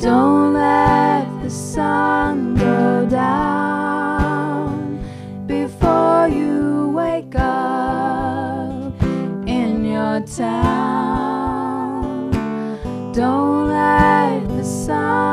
Don't let the sun go down before you wake up in your town. Don't let the sun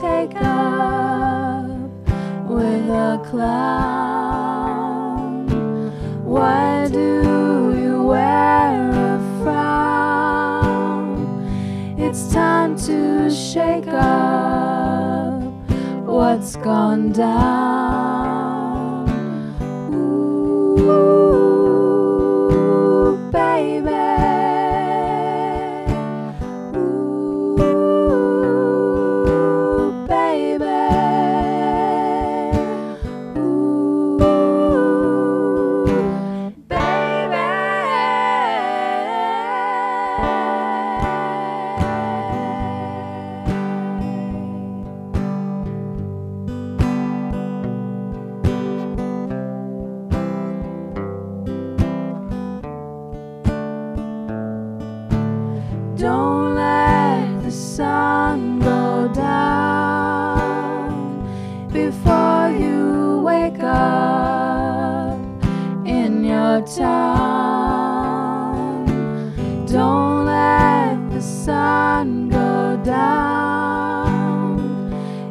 take up with a clown? Why do you wear a frown? It's time to shake up what's gone down. Ooh. Town. Don't let the sun go down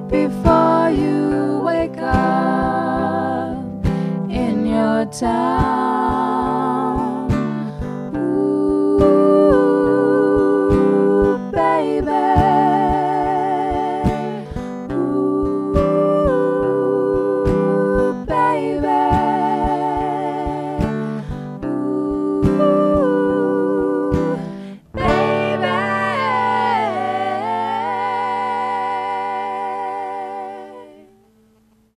before you wake up in your town.